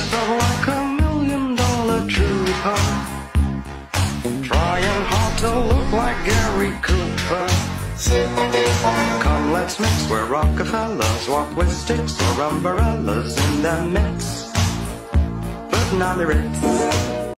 myself like a million dollar trooper. Trying hard to look like Gary Cooper. Come, let's mix where Rockefellers walk with sticks or umbrellas in the mix. But not the Ritz.